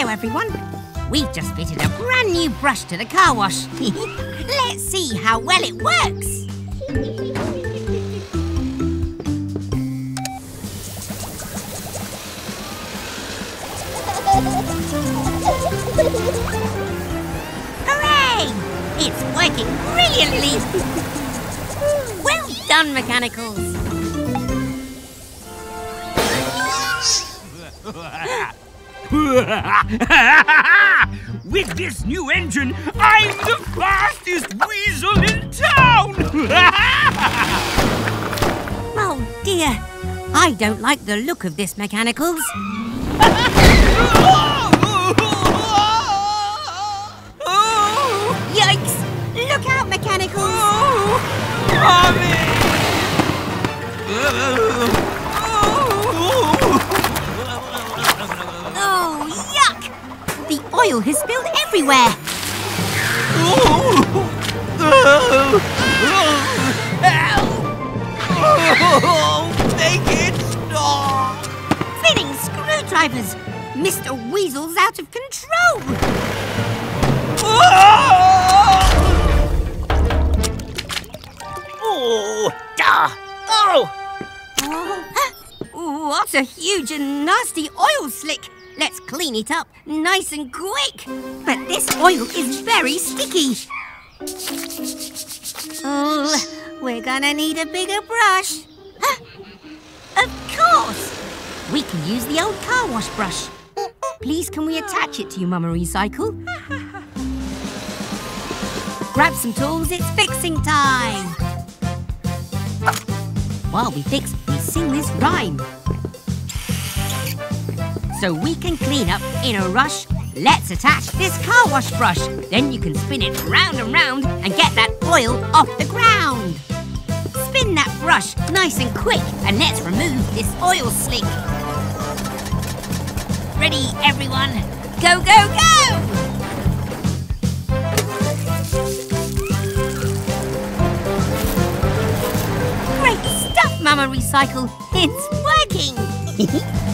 Hello, everyone. We've just fitted a brand new brush to the car wash. Let's see how well it works. Hooray! It's working brilliantly. Well done, Mechanicals. With this new engine, I'm the fastest weasel in town! Oh, dear. I don't like the look of this, Mechanicals. Yikes! Look out, Mechanicals! Oh, yuck! The oil has spilled everywhere. Make it stop! Spinning screwdrivers! Mr. Weasel's out of control! Oh, duh! Oh! Oh, what a huge and nasty oil slick! Let's clean it up nice and quick. But this oil is very sticky. Oh, we're gonna need a bigger brush. Of course! We can use the old car wash brush. Please, can we attach it to your Mama Recycle? Grab some tools, it's fixing time! While we fix, we sing this rhyme. So we can clean up in a rush. Let's attach this car wash brush. Then you can spin it round and round and get that oil off the ground. Spin that brush nice and quick and let's remove this oil slick. Ready, everyone? Go, go, go! Great stuff, Mama Recycle. It's working.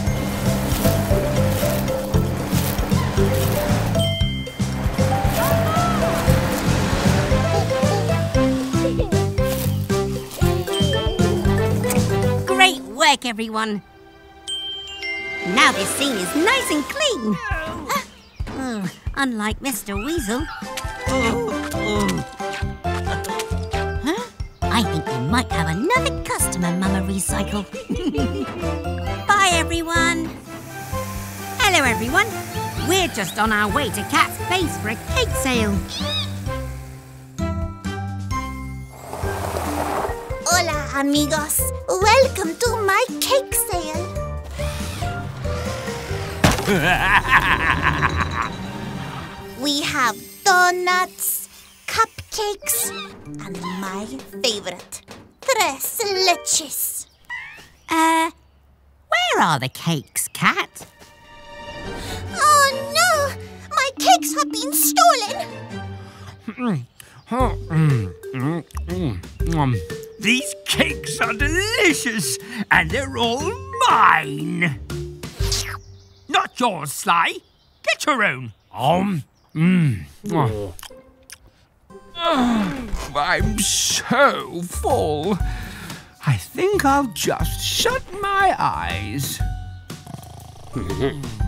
work, everyone. Now this scene is nice and clean. Oh, unlike Mr. Weasel. Huh? I think we might have another customer, Mama Recycle. Bye, everyone. Hello, everyone. We're just on our way to Cat's Face for a cake sale. Amigos. Welcome to my cake sale. we have donuts, cupcakes, and my favorite, tres leches. Uh, where are the cakes, Cat? Oh no! My cakes have been stolen! Um, these cakes are delicious, and they're all mine. Not yours, Sly. Get your own. Um. Mm. Oh. I'm so full. I think I'll just shut my eyes.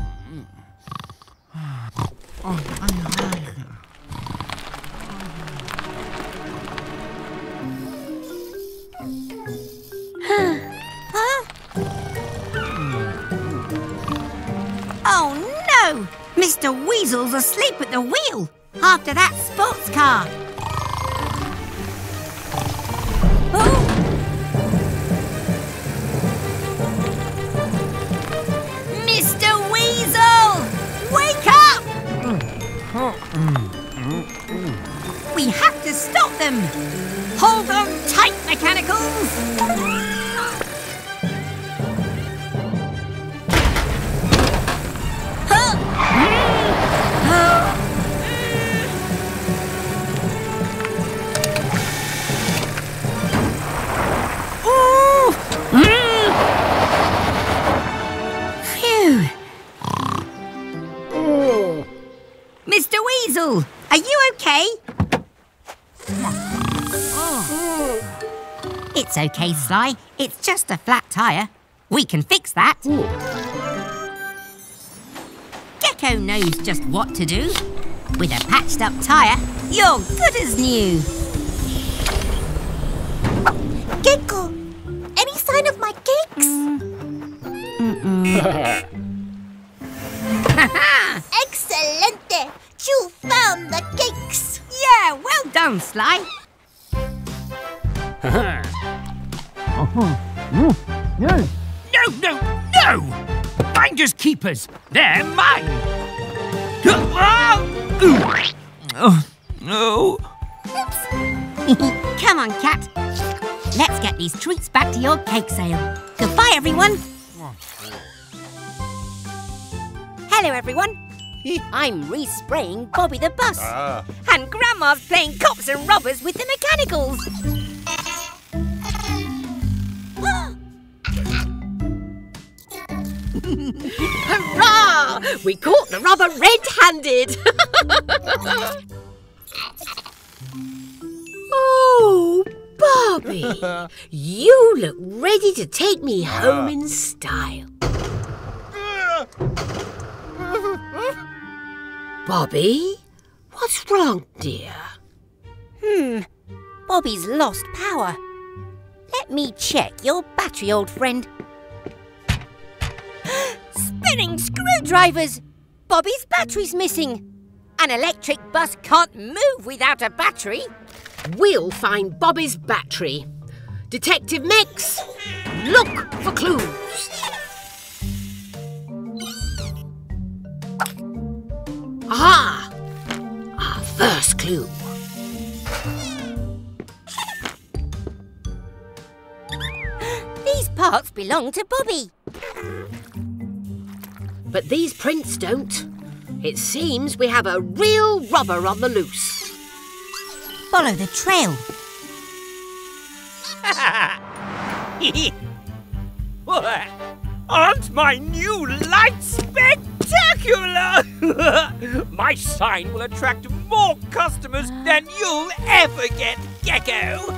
Oh Mr. Weasel's asleep at the wheel after that sports car. Oh! Mr. Weasel! Wake up! We have to stop them! Hold on tight, mechanicals! Are you okay? Oh. It's okay, Sly. It's just a flat tyre. We can fix that. Gecko knows just what to do. With a patched up tyre, you're good as new. Gecko, any sign of my cakes? Mm -mm. done, Sly. No, no, no! Finders keepers. They're mine. Oh, no. Come on, Cat. Let's get these treats back to your cake sale. Goodbye, everyone. Hello, everyone. I'm respraying Bobby the bus. Ah. And Grandma's playing cops and robbers with the mechanicals. Hurrah! We caught the rubber red-handed. oh, Bobby, you look ready to take me home ah. in style. Bobby, what's wrong, dear? Hmm, Bobby's lost power. Let me check your battery, old friend. Spinning screwdrivers! Bobby's battery's missing. An electric bus can't move without a battery. We'll find Bobby's battery. Detective Mix, look for clues. Aha! Our first clue. These parts belong to Bobby. But these prints don't. It seems we have a real robber on the loose. Follow the trail. Aren't my new lights spectacular? my sign will attract more customers than you'll ever get, Gecko.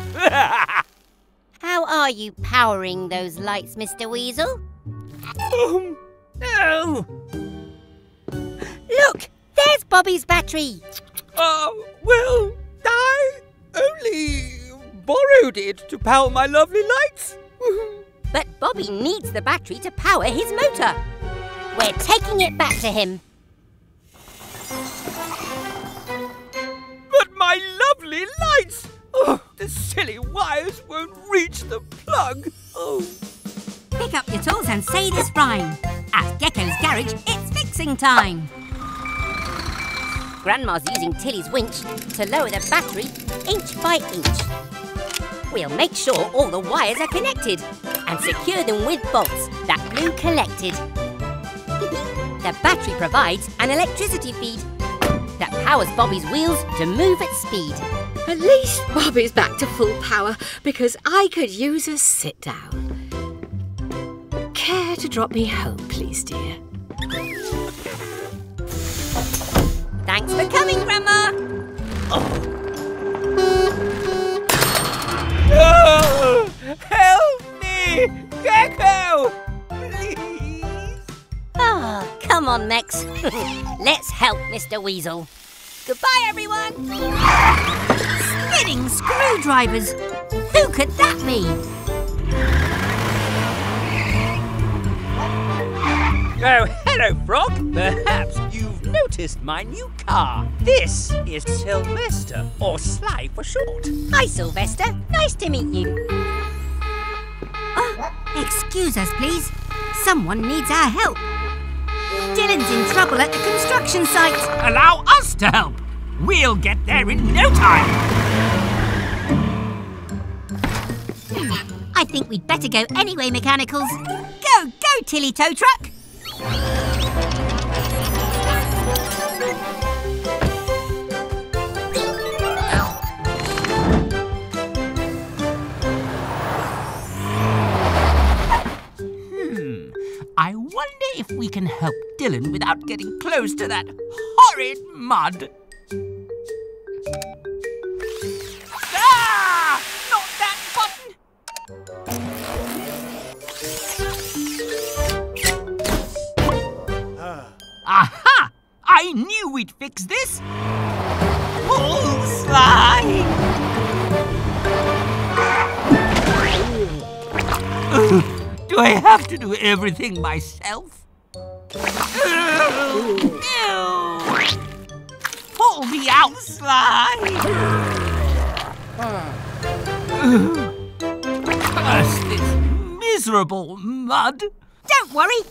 How are you powering those lights, Mr. Weasel? um, oh, Look, there's Bobby's battery. uh, well, I only borrowed it to power my lovely lights. But Bobby needs the battery to power his motor. We're taking it back to him. But my lovely lights! Oh, the silly wires won't reach the plug. Oh. Pick up your tools and say this rhyme. At Gecko's garage, it's fixing time. Grandma's using Tilly's winch to lower the battery inch by inch. We'll make sure all the wires are connected and secure them with bolts that Blue collected. The battery provides an electricity feed that powers Bobby's wheels to move at speed. At least Bobby's back to full power because I could use a sit down. Care to drop me home, please, dear? Thanks for coming, Grandma. Oh, help me! Gecko! Oh, come on, Max. Let's help Mr. Weasel. Goodbye, everyone. Spinning screwdrivers. Who could that be? Oh, hello, Frog. Perhaps you've noticed my new car. This is Sylvester, or Sly for short. Hi, Sylvester. Nice to meet you. Oh, excuse us, please. Someone needs our help. Dylan's in trouble at the construction site. Allow us to help. We'll get there in no time. I think we'd better go anyway, Mechanicals. Go, go, Tilly Tow Truck. Hmm. I wonder if we can help Dylan without getting close to that horrid mud. Ah! Not that button! Uh. Aha! I knew we'd fix this! Full slide! Do I have to do everything myself? Pull me out, Sly! Curse this miserable mud! Don't worry,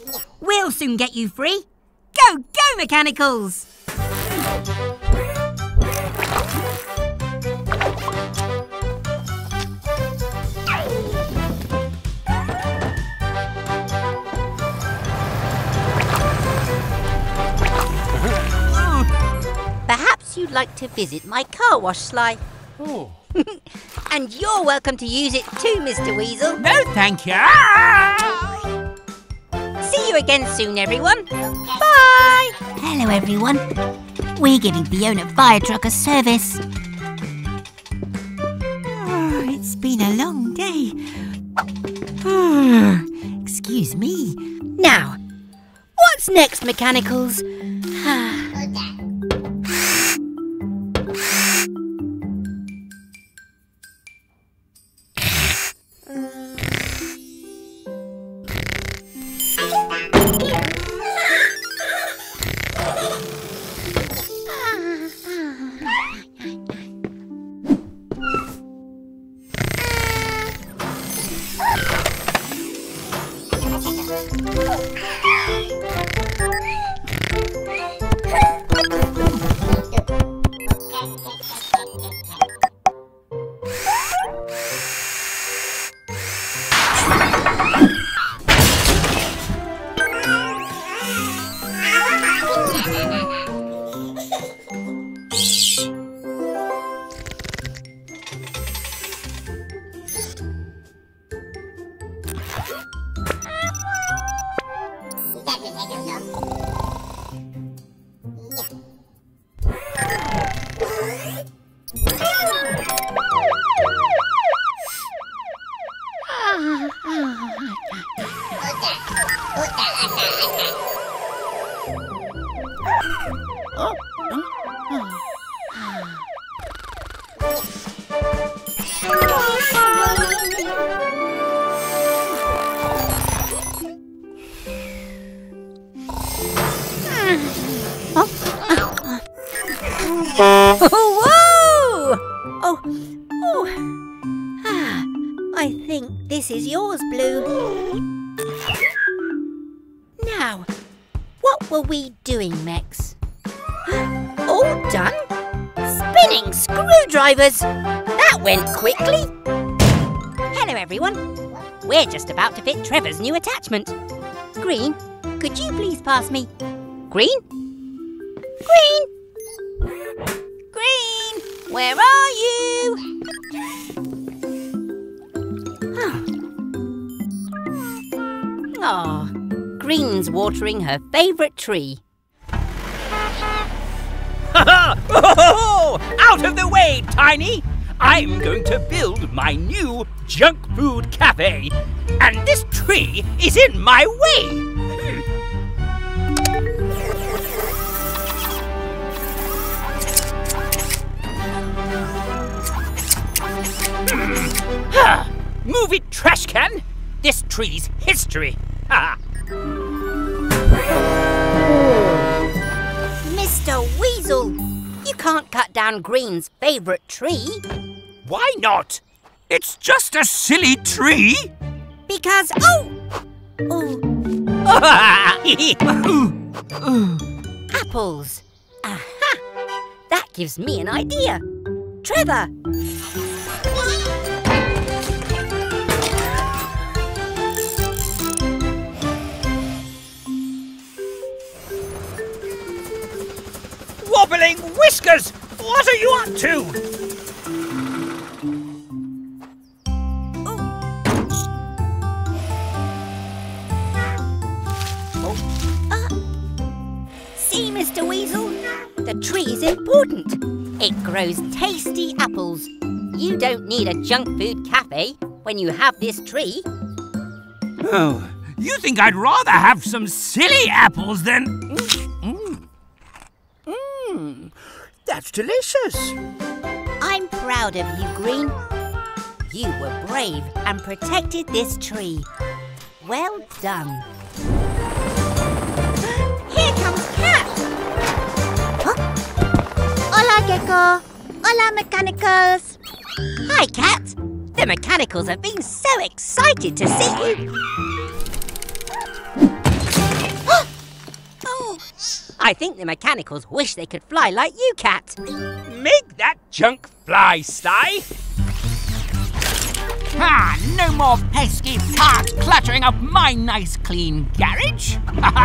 we'll soon get you free. Go, go, Mechanicals! Perhaps you'd like to visit my car wash, Sly. Oh. and you're welcome to use it too, Mr. Weasel. No, thank you. See you again soon, everyone. Bye! Hello, everyone. We're giving Fiona Fire Truck a service. Oh, it's been a long day. Oh, excuse me. Now, what's next, Mechanicals? Whoa! Oh, oh. Ah, I think this is yours, Blue. Now, what were we doing, Mex? All done? Spinning screwdrivers! That went quickly. Hello, everyone. We're just about to fit Trevor's new attachment. Green, could you please pass me? Green? Green! Where are you? Oh, Green's watering her favourite tree. Oh, out of the way, Tiny! I'm going to build my new junk food cafe, and this tree is in my way. Ha! Move it, trash can! This tree's history. Ha! Mr. Weasel, you can't cut down Green's favourite tree Why not? It's just a silly tree. because. Oh! Oh, apples. Aha! That gives me an idea. Trevor! Whiskers! What are you up to? Oh. See, Mr. Weasel? The tree is important. It grows tasty apples. You don't need a junk food cafe when you have this tree. Oh, you think I'd rather have some silly apples than. That's delicious. I'm proud of you, Green. You were brave and protected this tree. Well done. Here comes Cat. Hola, Gecko. Hola, Mechanicals. Hi, Cat. The mechanicals have been so excited to see you. I think the mechanicals wish they could fly like you, Cat. Make that junk fly, Sly. Ah, no more pesky parts cluttering up my nice clean garage.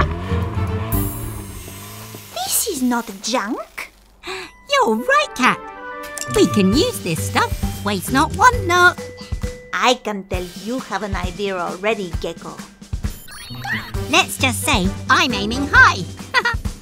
This is not junk. You're right, Cat. We can use this stuff. Waste not, want not. I can tell you have an idea already, Gecko. Let's just say I'm aiming high.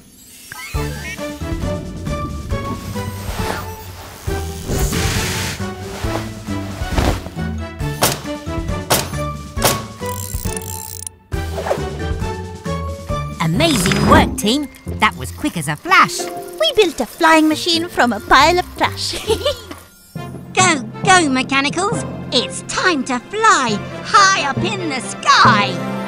Amazing work, team. That was quick as a flash. We built a flying machine from a pile of trash. Go, go, mechanicals. It's time to fly high up in the sky.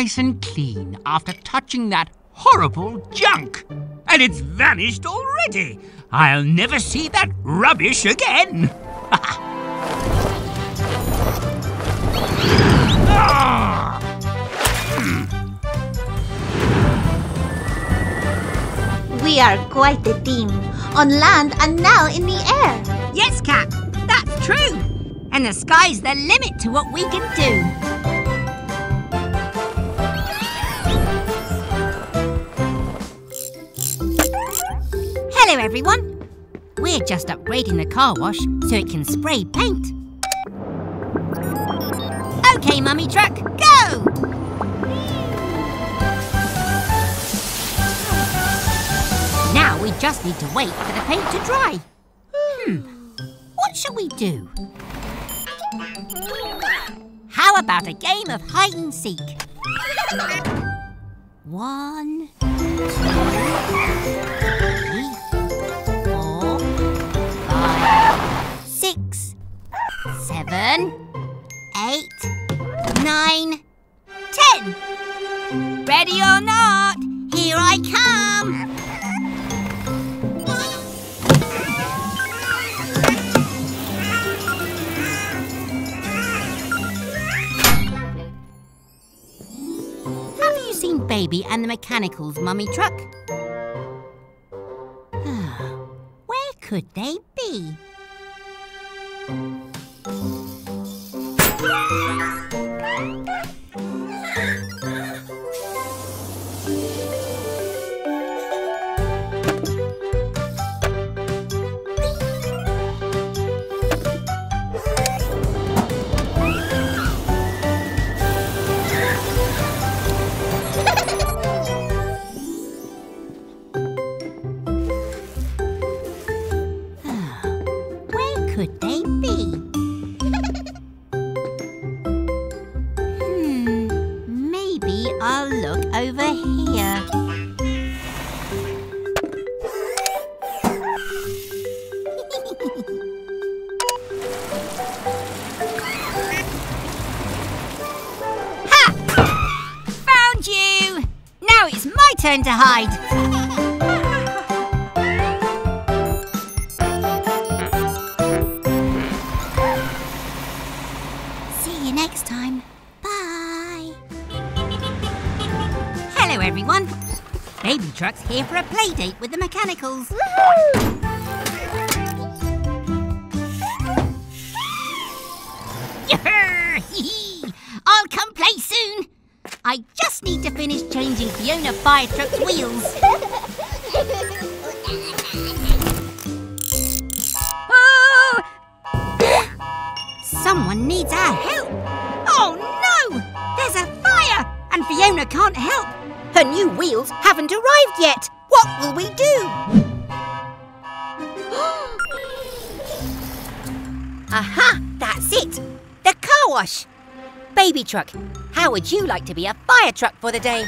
Nice and clean after touching that horrible junk. And it's vanished already. I'll never see that rubbish again. Ah! we are quite a team. On land and now in the air. Yes, Cat, that's true. And the sky's the limit to what we can do. Hello, everyone. We're just upgrading the car wash so it can spray paint. Okay, Mummy Truck, go! Now we just need to wait for the paint to dry. Hmm, what shall we do? How about a game of hide and seek? One, seven, eight, nine, ten. Ready or not, here I come. Have you seen Baby and the Mechanicals, Mummy Truck? Ah, where could they be? Yeah! Hide. See you next time. Bye. Hello, everyone. Baby Truck's here for a play date with the mechanicals. Truck, how would you like to be a fire truck for the day?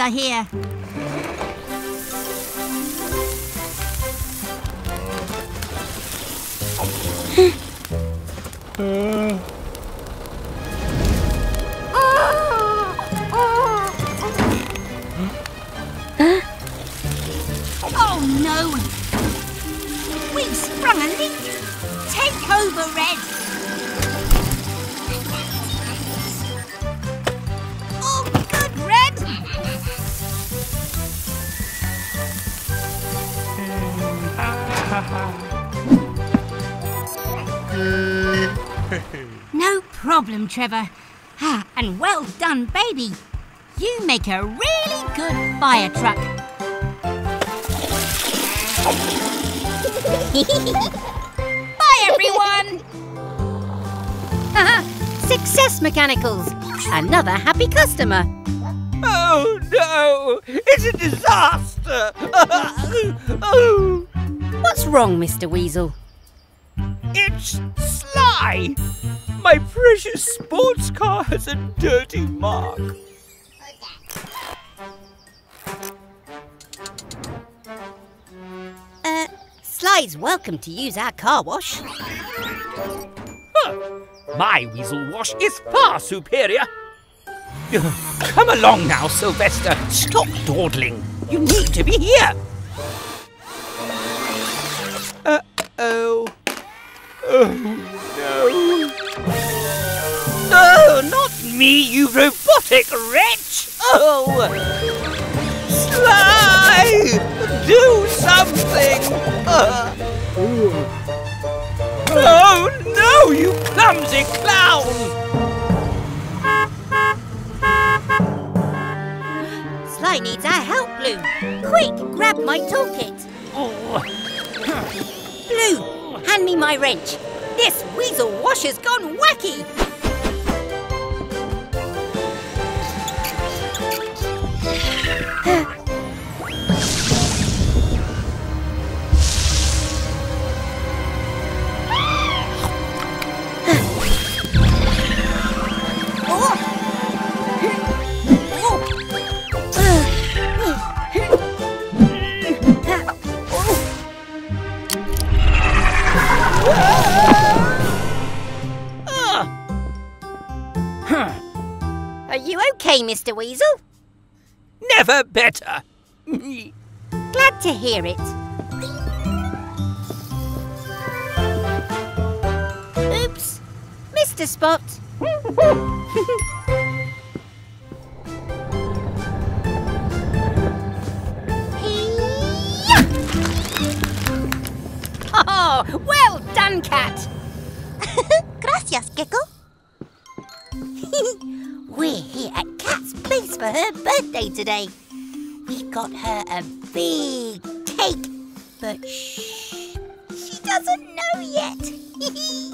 Are here. Trevor. Ah, and well done, baby. You make a really good fire truck. Bye, everyone! Success Mechanicals! Another happy customer. Oh no! It's a disaster! oh, What's wrong, Mr. Weasel? Dirty mark. Uh, Sly's welcome to use our car wash. My weasel wash is far superior. Come along now, Sylvester. Stop dawdling. You need to be here. Uh oh. Oh no. No, not me, you robotic wretch. Oh. Sly! Do something! Uh. Oh no, you clumsy clown! Sly needs our help, Blue. Quick, grab my toolkit. Oh, Blue, hand me my wrench. This weasel wash has gone wacky. You okay, Mr. Weasel? never better. Glad to hear it. Oops, Mr. Spot. Oh, well done, Cat. Gracias, Gecko. We're here at Cat's place for her birthday today. We've got her a big cake, but shh, she doesn't know yet.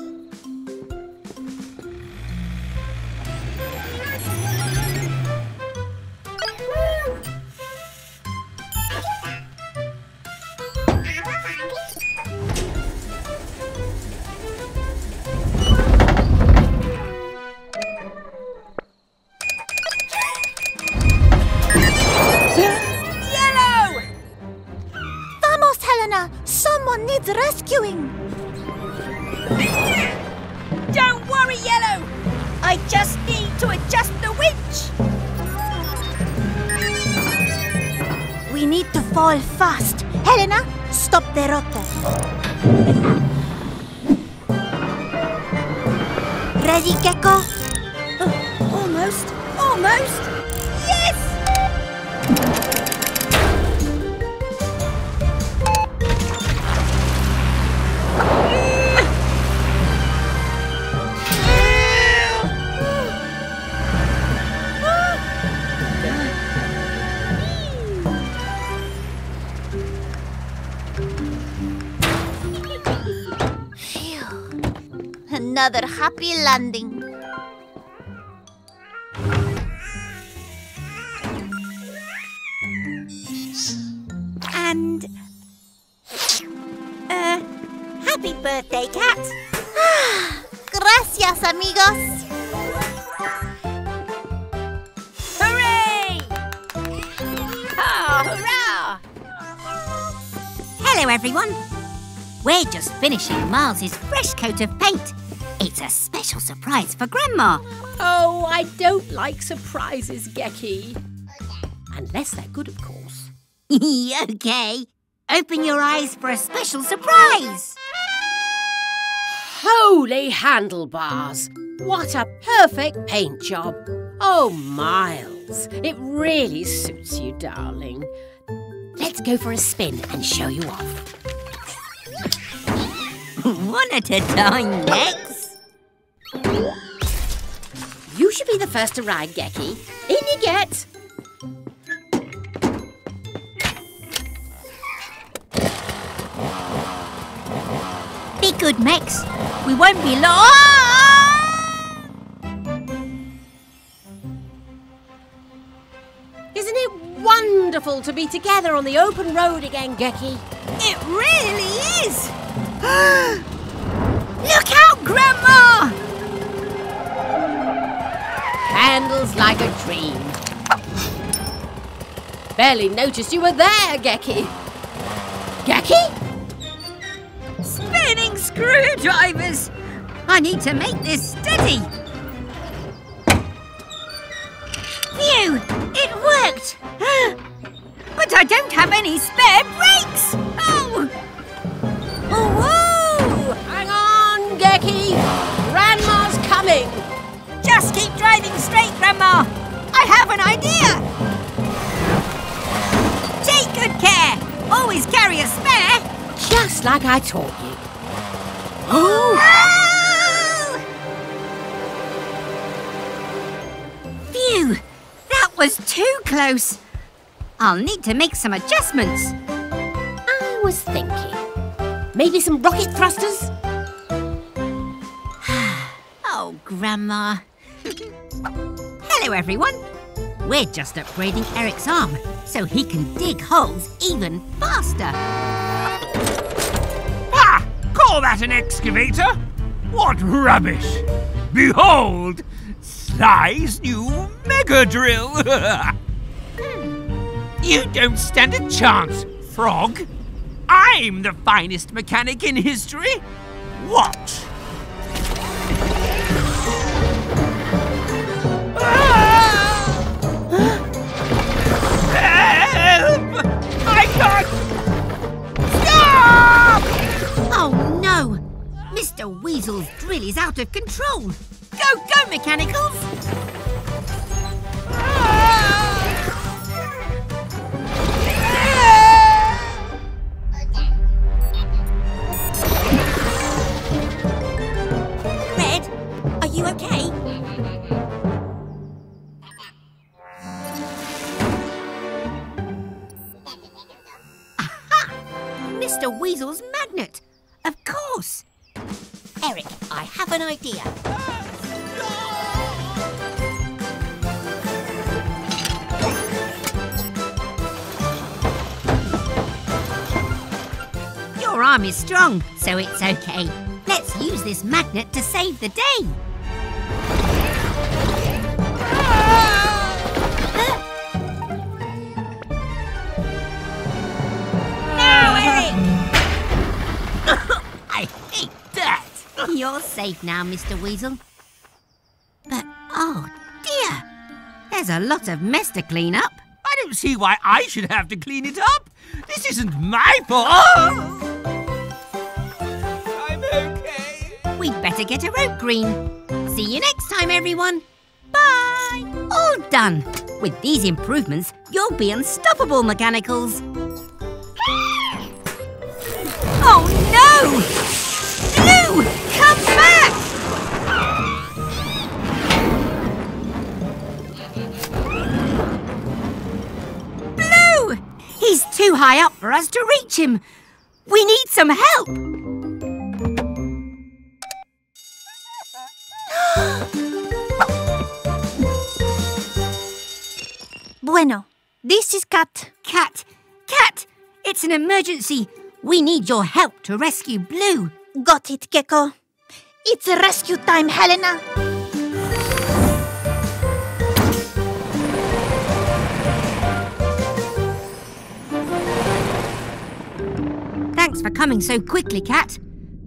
happy landing. And. Uh, happy birthday, cat. Gracias, amigos. Hooray! Ah, hurrah! Hello, everyone. We're just finishing Miles's fresh coat of paint. For Grandma. Oh, I don't like surprises, Gecky. Unless they're good, of course. okay. Open your eyes for a special surprise. Holy handlebars! What a perfect paint job! Oh, Miles, it really suits you, darling. Let's go for a spin and show you off. One at a time, Nex. You should be the first to ride, Gecky. In you get! Be good, Mex. We won't be long. Isn't it wonderful to be together on the open road again, Gecky? It really is. Look out, Grandma! Handles like a dream. Barely noticed you were there, Gecky. Gecky? Spinning screwdrivers. I need to make this steady. Phew! It worked. But I don't have any spare brakes. Oh! Oh, Hang on, Gecky. Grandma's coming. Just keep driving straight, Grandma. I have an idea. Take good care. Always carry a spare. Just like I taught you. Oh! Oh! Phew! That was too close. I'll need to make some adjustments. I was thinking. Maybe some rocket thrusters? Oh, Grandma. Hello, everyone. We're just upgrading Eric's arm so he can dig holes even faster. Ah! Call that an excavator? What rubbish! Behold! Sly's new mega drill! you don't stand a chance, Frog. I'm the finest mechanic in history. Watch! Mr. Weasel's drill is out of control. Go, go, Mechanicals! So it's okay. Let's use this magnet to save the day. No, Eric! I hate that. You're safe now, Mr. Weasel. But, oh dear, there's a lot of mess to clean up. I don't see why I should have to clean it up. This isn't my fault. better get a rope green. See you next time, everyone. Bye. All done. With these improvements, you'll be unstoppable, Mechanicals. Oh no! Blue, come back! Blue! He's too high up for us to reach him. We need some help. Bueno, this is Cat. Cat! Cat! It's an emergency! We need your help to rescue Blue! Got it, Gecko. It's a rescue time, Helena. Thanks for coming so quickly, Cat.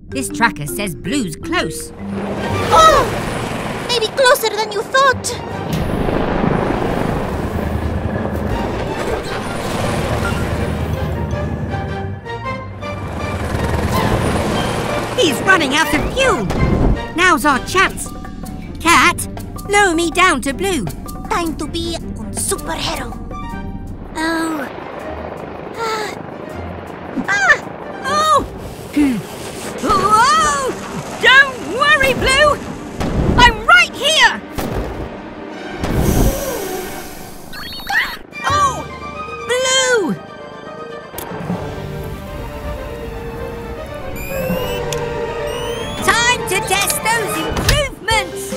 This tracker says Blue's close. Oh! Maybe closer than you thought. Running out of fuel! Now's our chance! Cat, lower me down to Blue! Time to be un superhero. Oh. Ah! Oh! Whoa! Don't worry, Blue! I'm right here! Those improvements!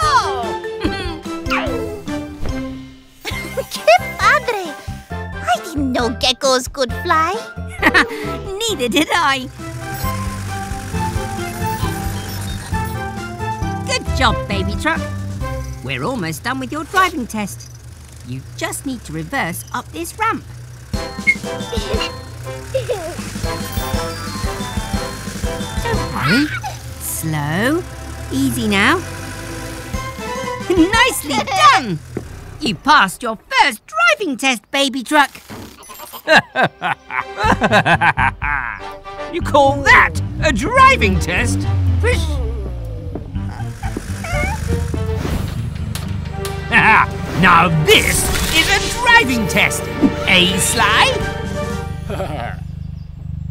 oh! ¡Qué padre! I didn't know geckos could fly. Neither did I. Good job, baby truck. We're almost done with your driving test. You just need to reverse up this ramp. Don't worry. Slow. Easy now. Nicely done! You passed your first driving test, baby truck. You call that a driving test? Fish. now this is a driving test. Eh, Sly?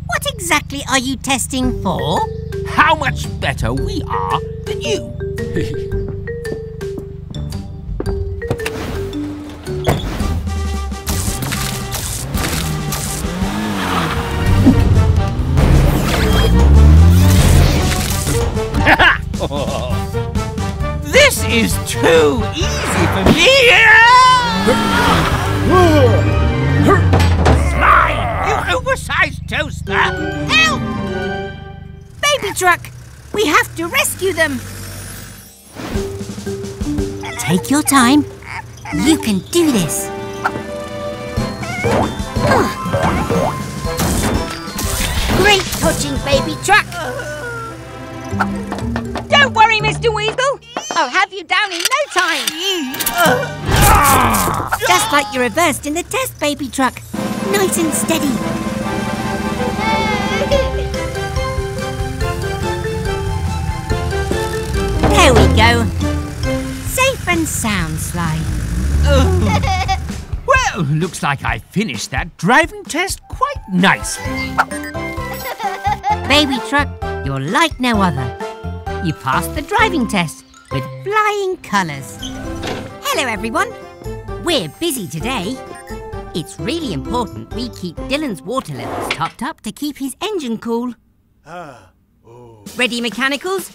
What exactly are you testing for? How much better we are than you. is too easy for me. Sly, you oversized toaster. Help! Baby truck, we have to rescue them. Take your time. You can do this. Great touching, baby truck. Don't worry, Mr. Weasel. I'll have you down in no time. Just like you reversed in the test, baby truck. Nice and steady. There we go. Safe and sound, Sly. Well, looks like I finished that driving test quite nicely. Baby truck, you're like no other. You passed the driving test with flying colours. Hello, everyone. We're busy today. It's really important we keep Dylan's water levels topped up to keep his engine cool. Ready, mechanicals?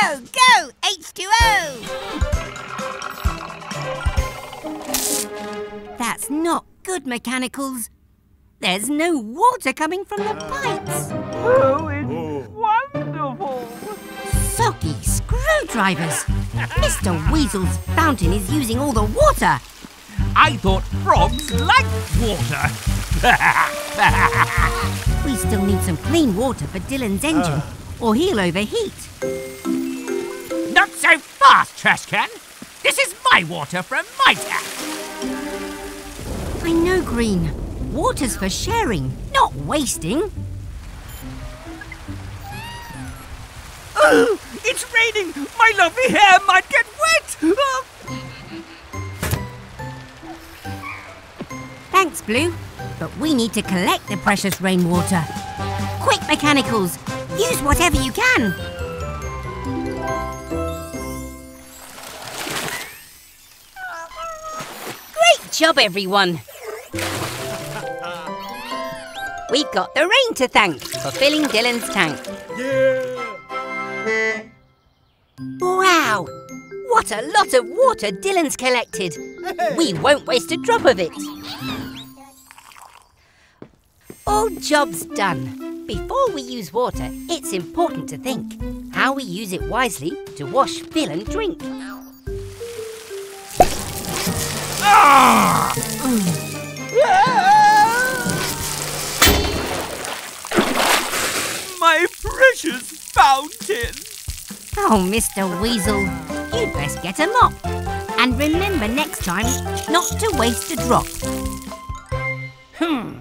Go, go, H2O! That's not good, mechanicals. There's no water coming from the pipes. Oh, screwdrivers! Mr. Weasel's fountain is using all the water. I thought frogs liked water. We still need some clean water for Dylan's engine, or he'll overheat. Not so fast, trash can. This is my water from my tap. I know, Green. Water's for sharing, not wasting. Oh, it's raining. My lovely hair might get wet. Oh. Thanks, Blue. But we need to collect the precious rainwater. Quick, mechanicals! Use whatever you can! Great job, everyone! We've got the rain to thank for filling Dylan's tank. Wow! What a lot of water Dylan's collected. We won't waste a drop of it. All jobs done. Before we use water, it's important to think how we use it wisely to wash, fill and drink. Ah! My precious fountain! Oh, Mr. Weasel, you'd best get a mop. And remember next time not to waste a drop. Hmm.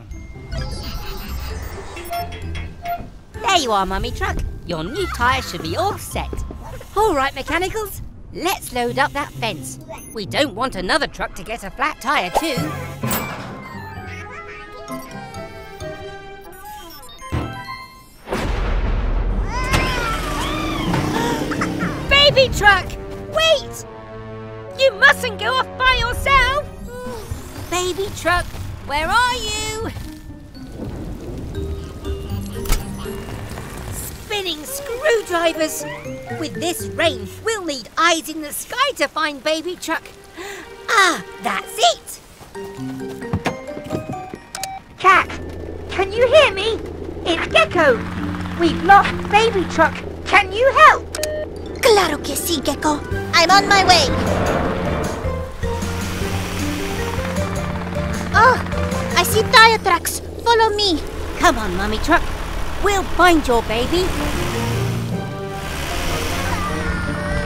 There you are, Mummy Truck. Your new tyre should be all set. All right, mechanicals, let's load up that fence. We don't want another truck to get a flat tyre too. Baby truck! Wait! You mustn't go off by yourself! Baby truck, where are you? Spinning screwdrivers! With this rain, we'll need eyes in the sky to find baby truck. Ah, that's it! Cat, can you hear me? It's Gecko. We've lost baby truck. Can you help? Claro que sí, Gecko. I'm on my way. Oh, I see tire tracks. Follow me. Come on, Mummy Truck. We'll find your baby.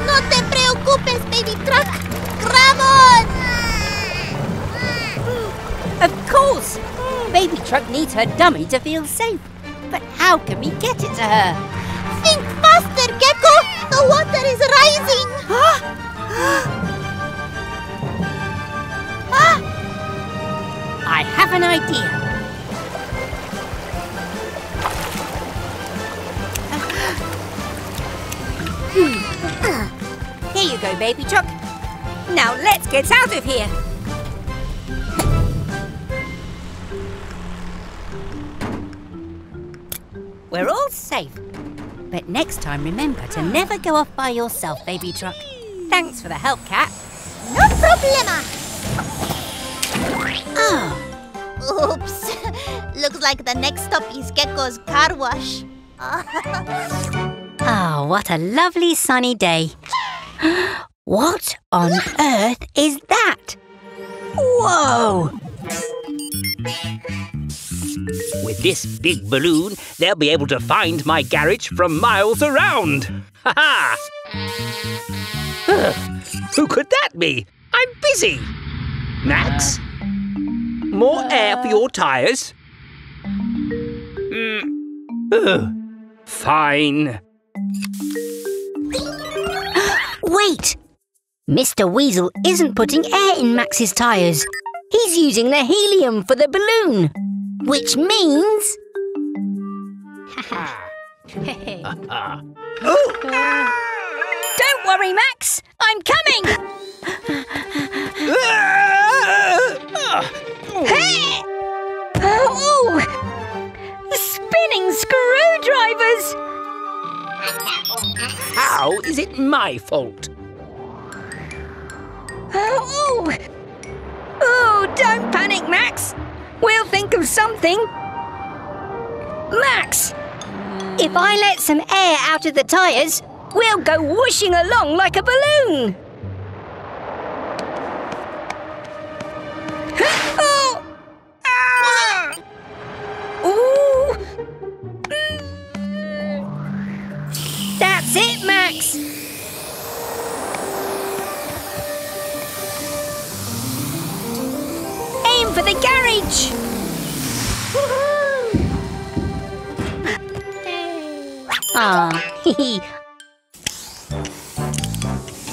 No te preocupes, baby truck. Grab on. Of course! Baby Truck needs her dummy to feel safe. But how can we get it to her? Think faster, Gecko. The water is rising. Ah! Ah! I have an idea. Hmm. Here you go, baby truck. Now let's get out of here. We're all. But next time, remember to never go off by yourself, baby truck. Thanks for the help, Cat. No problema. Oh, Oops. Looks like the next stop is Gecko's car wash. Oh, what a lovely sunny day. what on earth is that? Whoa! With this big balloon, they'll be able to find my garage from miles around. Ha ha! Who could that be? I'm busy. Max? More air for your tyres? Mm. Fine. Wait! Mr. Weasel isn't putting air in Max's tyres. He's using the helium for the balloon. Which means. Oh! Don't worry, Max! I'm coming! Hey! Oh! Spinning screwdrivers! How is it my fault? Oh! Oh, don't panic, Max! We'll think of something. Max! If I let some air out of the tyres, we'll go whooshing along like a balloon.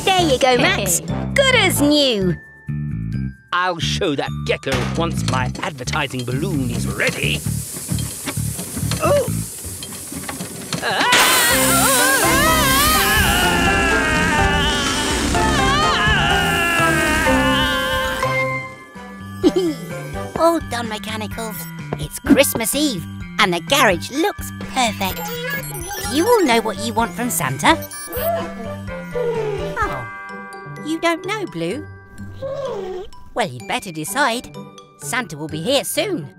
there you go, Max. Good as new. I'll show that gecko once my advertising balloon is ready. Oh! All done, mechanicals. It's Christmas Eve, And the garage looks perfect. Do you all know what you want from Santa? Oh, you don't know, Blue? Well, you'd better decide. Santa will be here soon.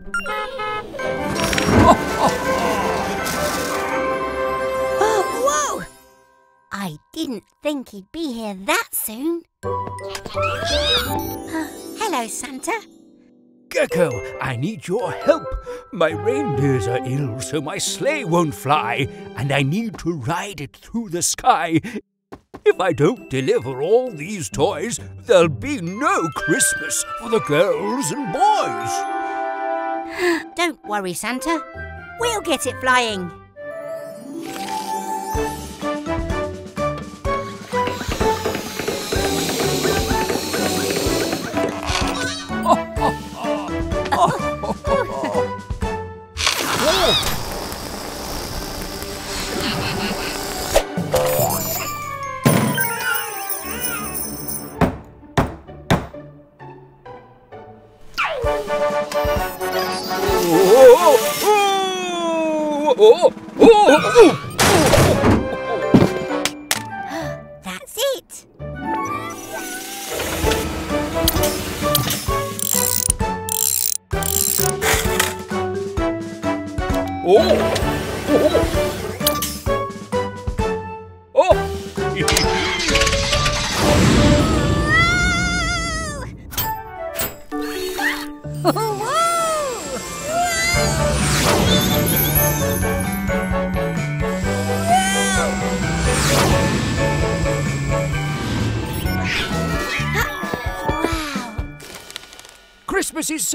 oh, whoa! I didn't think he'd be here that soon. Hello, Santa. Gecko, I need your help. My reindeers are ill, so my sleigh won't fly, and I need to ride it through the sky. If I don't deliver all these toys, there'll be no Christmas for the girls and boys. Don't worry, Santa. We'll get it flying.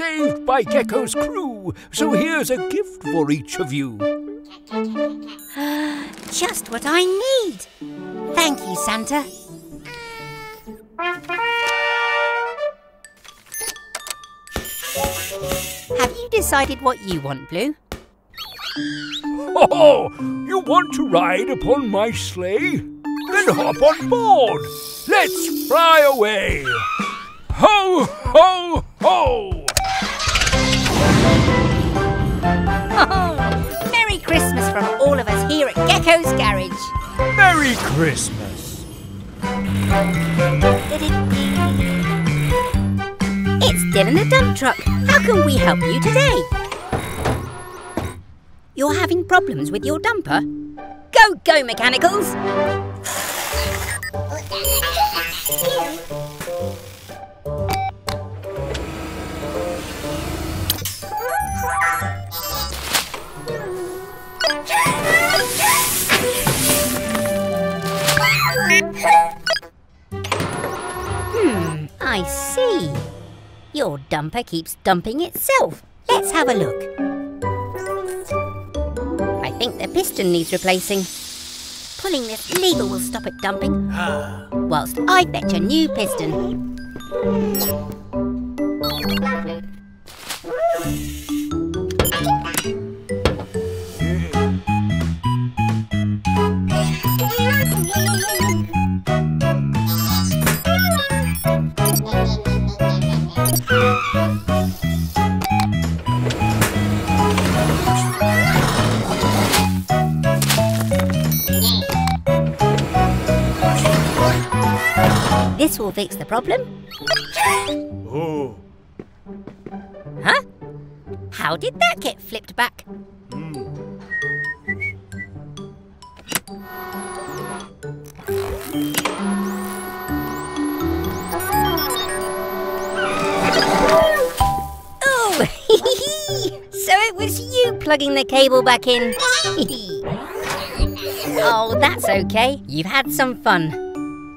Saved by Gecko's crew, so here's a gift for each of you. Just what I need. Thank you, Santa. Have you decided what you want, Blue? Oh, you want to ride upon my sleigh? Then hop on board. Let's fly away. Ho, ho, ho! Merry Christmas from all of us here at Gecko's Garage. Merry Christmas. It's Dylan the dump truck. How can we help you today? You're having problems with your dumper? Go, go, mechanicals! I see. Your dumper keeps dumping itself. Let's have a look. I think the piston needs replacing. Pulling this lever will stop it dumping, ah. whilst I fetch a new piston. This will fix the problem. Oh, Huh? How did that get flipped back? Oh, so it was you plugging the cable back in. oh, that's okay. You've had some fun.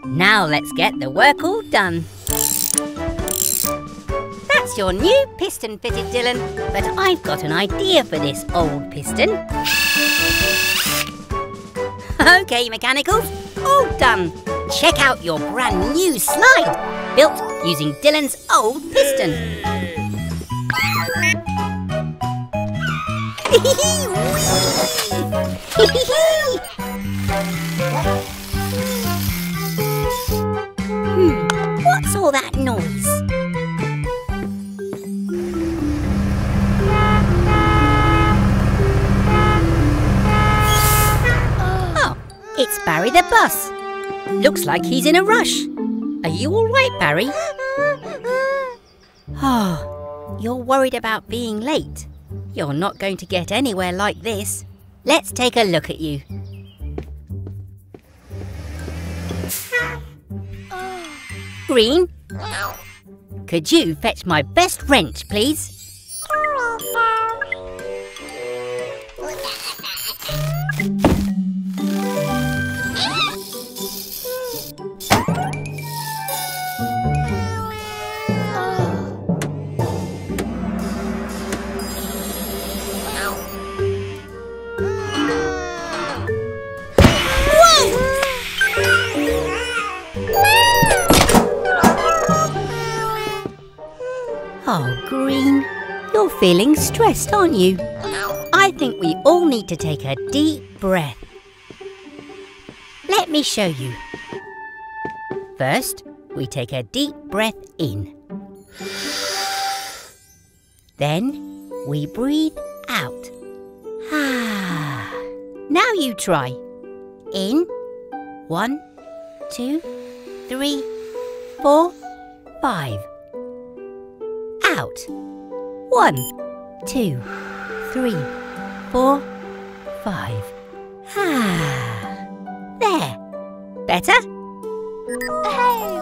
Now let's get the work all done. That's your new piston fitted, Dylan. But I've got an idea for this old piston. okay, mechanicals, all done. Check out your brand new slide, built using Dylan's old piston. all that noise? Oh, it's Barry the bus. Looks like he's in a rush. Are you all right, Barry? Oh, you're worried about being late. You're not going to get anywhere like this. Let's take a look at you. Green, could you fetch my best wrench, please? Green, you're feeling stressed, aren't you? I think we all need to take a deep breath. Let me show you. First, we take a deep breath in. Then, we breathe out. Now you try. In. One, two, three, four, five out. One, two, three, four, five. Ah, there. Better? Hey.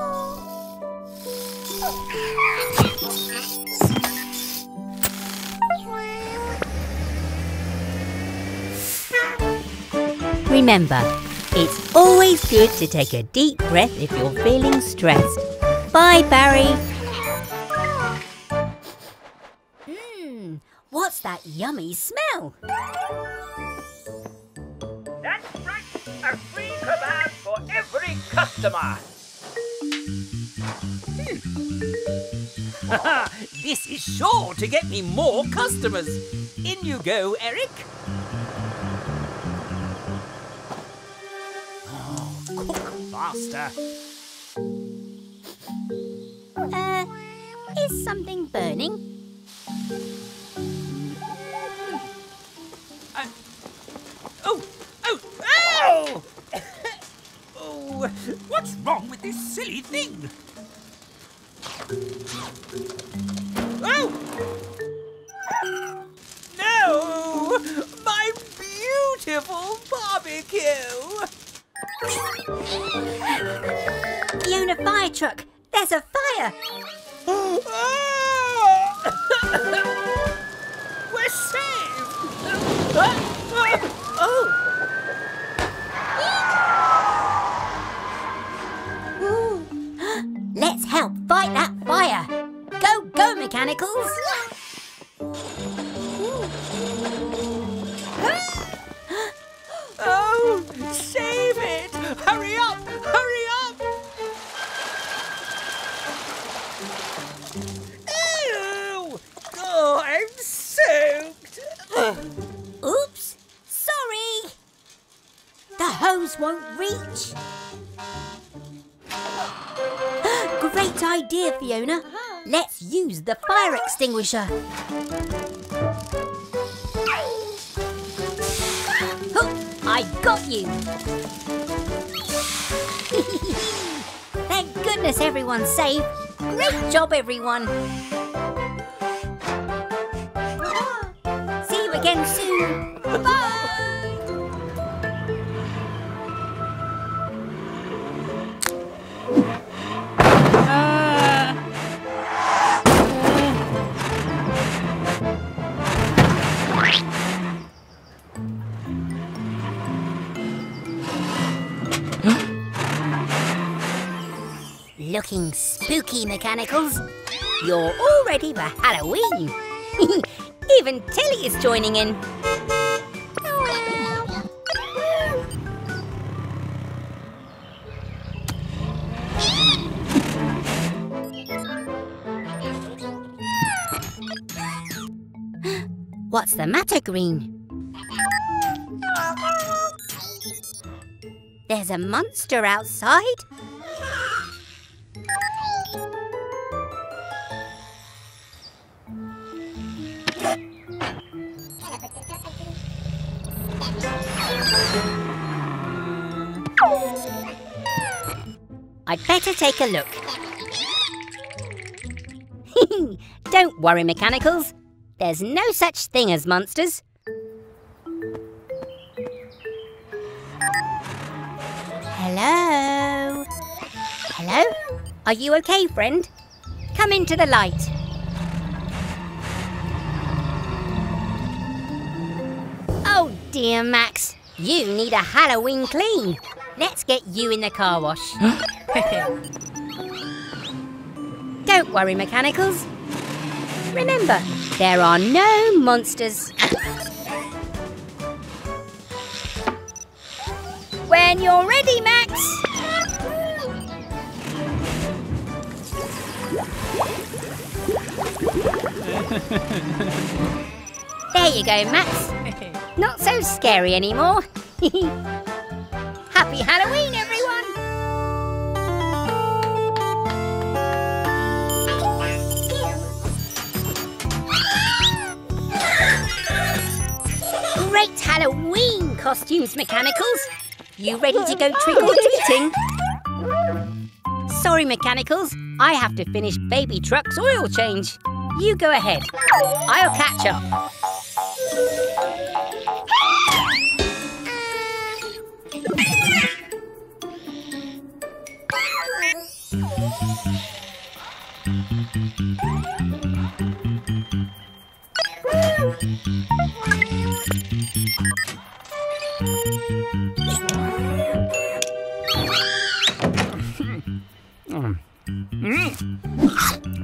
Remember, it's always good to take a deep breath if you're feeling stressed. Bye, Barry. Yummy smell? That's right, a free kebab for every customer. this is sure to get me more customers. In you go, Eric. Oh, cook faster. Uh, is something burning? Extinguisher. I got you. Thank goodness everyone's safe. Great job, everyone. Mechanicals. You're all ready for Halloween. Even Tilly is joining in. What's the matter, Green? There's a monster outside. I'd better take a look. Don't worry, Mechanicals. There's no such thing as monsters. Hello? Hello? Are you okay, friend? Come into the light. Oh dear, Max. You need a Halloween clean. Let's get you in the car wash. Don't worry, Mechanicals. Remember, there are no monsters. when you're ready, Max. there you go, Max. Not so scary anymore. Happy Halloween, Great Halloween costumes, Mechanicals! You ready to go trick-or-treating? Sorry, Mechanicals. I have to finish Baby Truck's oil change. You go ahead. I'll catch up.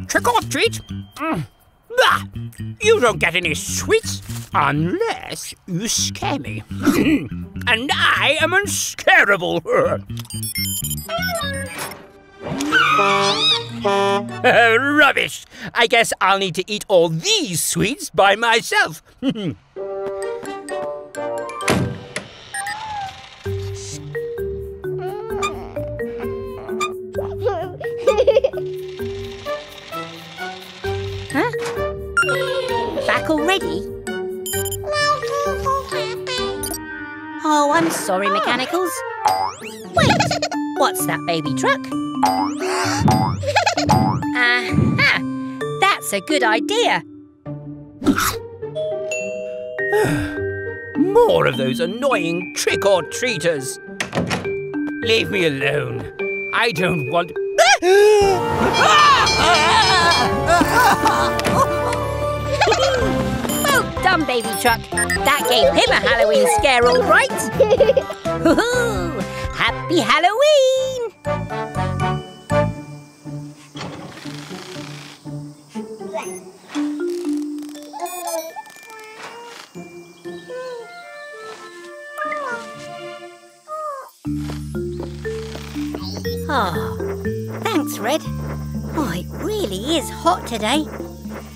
Trick or treat? Mm. Bah! You don't get any sweets unless you scare me. and I am unscarable. Rubbish! I guess I'll need to eat all these sweets by myself. Already? Oh, I'm sorry, Mechanicals. Wait, what's that baby truck? Aha! That's a good idea. More of those annoying trick or treaters. Leave me alone. I don't want. Done, baby truck. That gave him a Halloween scare, all right. Hoo-hoo! Happy Halloween! Oh, thanks, Red. Oh, it really is hot today.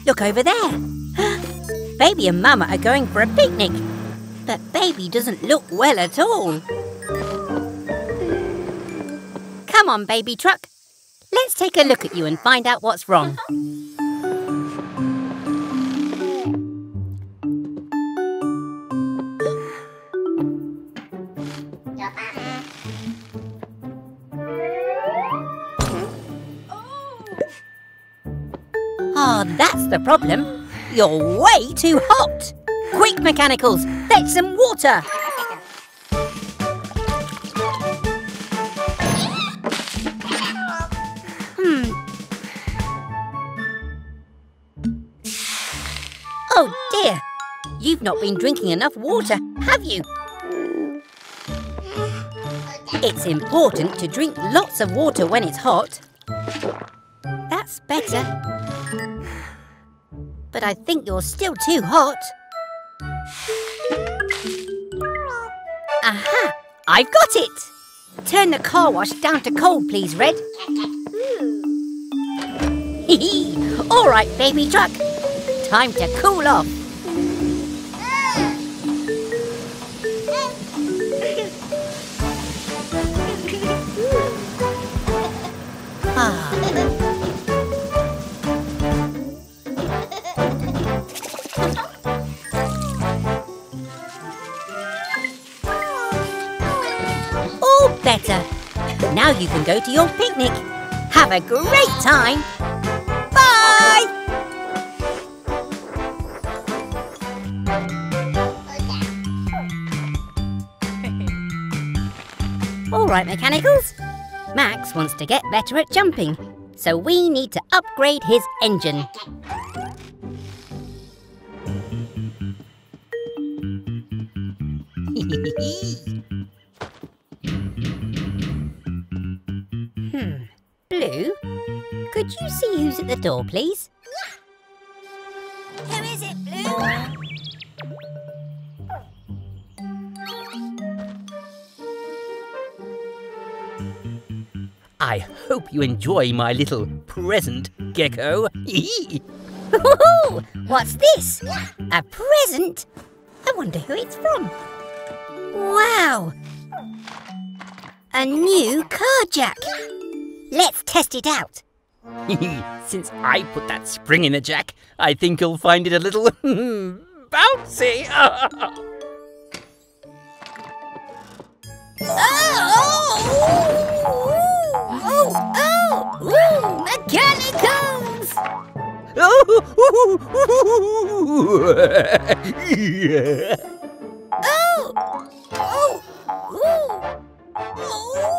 Look over there. Baby and Mama are going for a picnic. But Baby doesn't look well at all. Come on, Baby Truck. Let's take a look at you and find out what's wrong. Oh, that's the problem. You're way too hot. Quick, Mechanicals, fetch some water. Hmm. Oh dear, you've not been drinking enough water, have you? It's important to drink lots of water when it's hot. But I think you're still too hot. Aha! I've got it! Turn the car wash down to cold, please, Red. All right, baby truck. Time to cool off. Now you can go to your picnic. Have a great time. Bye! All right, Mechanicals. Max wants to get better at jumping, so we need to upgrade his engine. At the door, please? Who is it, Blue? I hope you enjoy my little present, Gecko. What's this? A present? I wonder who it's from. Wow! A new car jack. Let's test it out. Since I put that spring in the jack, I think you'll find it a little bouncy. Oh, oh, oh, mechanicals! Oh, oh, oh,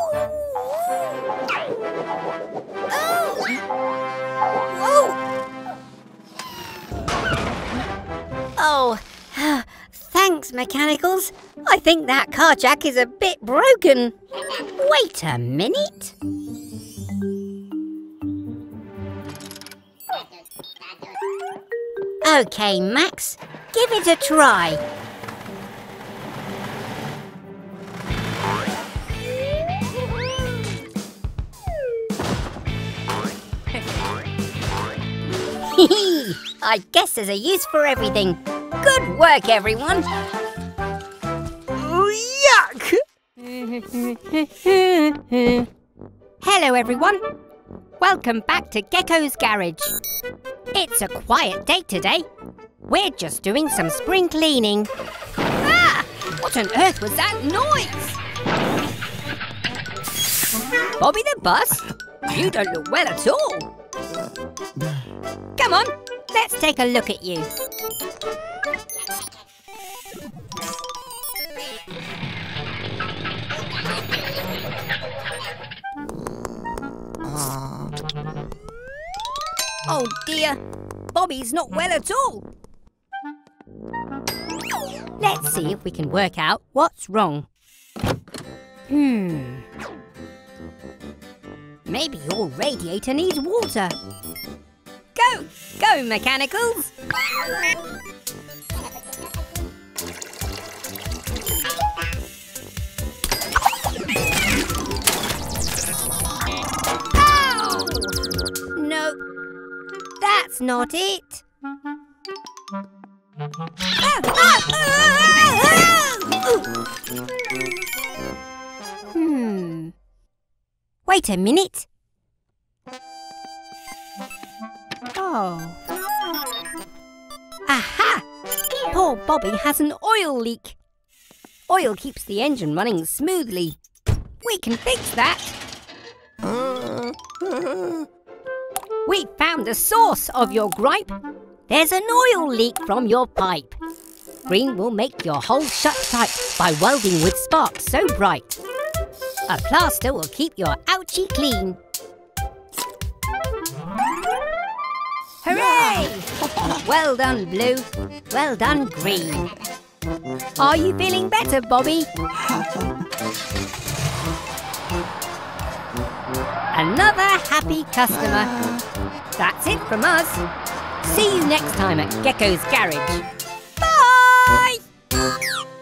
thanks, Mechanicals. I think that car jack is a bit broken. Wait a minute. Okay, Max, give it a try. I guess there's a use for everything. Good work, everyone. Yuck! Hello, everyone. Welcome back to Gecko's Garage. It's a quiet day today. We're just doing some spring cleaning. Ah! What on earth was that noise? Bobby the bus? You don't look well at all. Come on, let's take a look at you. Oh dear, Bobby's not well at all. Let's see if we can work out what's wrong. Hmm. Maybe your radiator needs water. Go, go, mechanicals! Ow! No, that's not it. Hmm. Wait a minute. Oh. Aha! Poor Bobby has an oil leak. Oil keeps the engine running smoothly. We can fix that. We found the source of your gripe. There's an oil leak from your pipe. Green will make your hole shut tight by welding with sparks so bright. A plaster will keep your ouchie clean. Hooray! well done, Blue. Well done, Green. Are you feeling better, Bobby? Another happy customer. That's it from us. See you next time at Gecko's Garage. Bye!